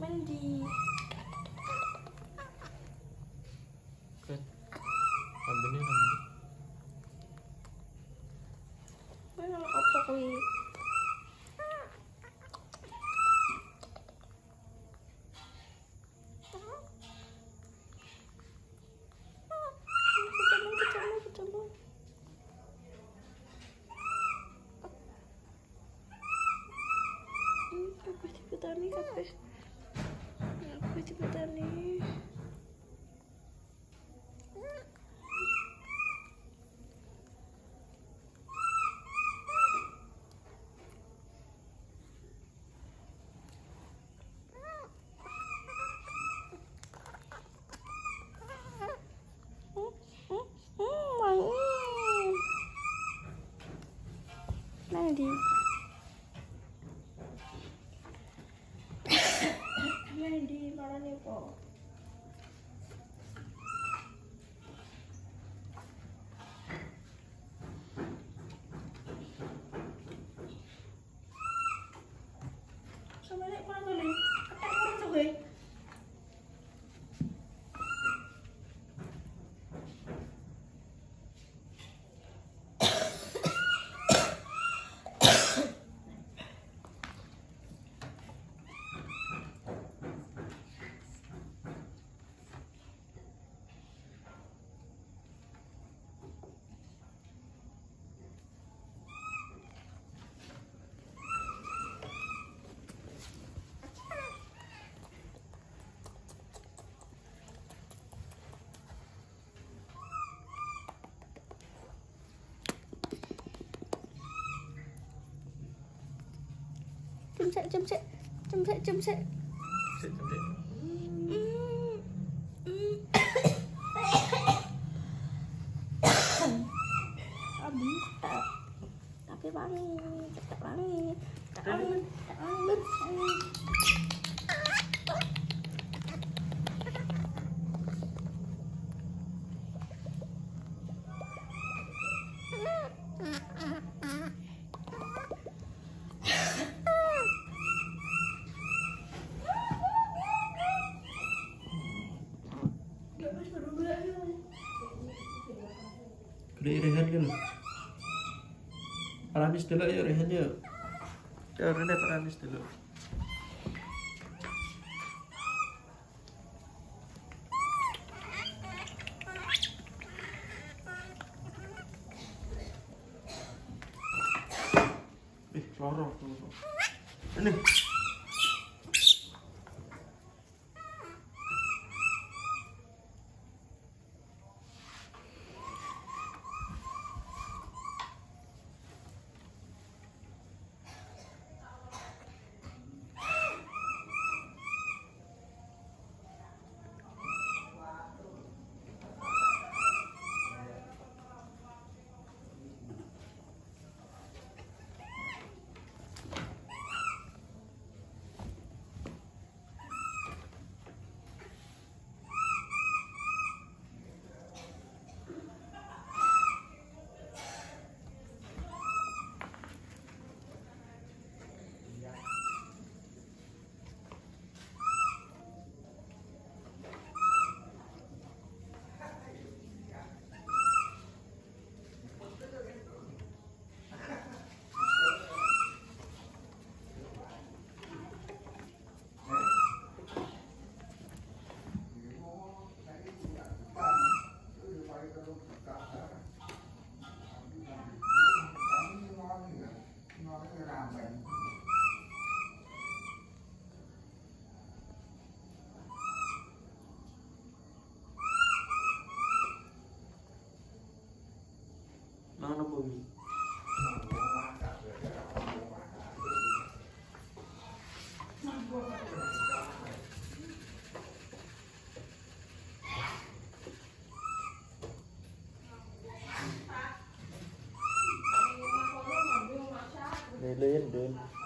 mandi kan rambutnya rambut mana? Apa kui Aku tiba-tiba nih, Wangi. Nanti. Nanti mana ngarani apa? Sampe nek kono le, ketek kono cuwe. chấm sẽ chấm sẽ chấm sẽ chấm sẽ Gede rehan kan lho. Paramis dulu yuk rehan yuk. Ya Rene paramis dulu. Eh, loro. loro. Ini. dele, dele.